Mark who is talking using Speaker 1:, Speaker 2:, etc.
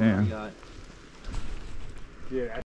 Speaker 1: Damn.
Speaker 2: Yeah.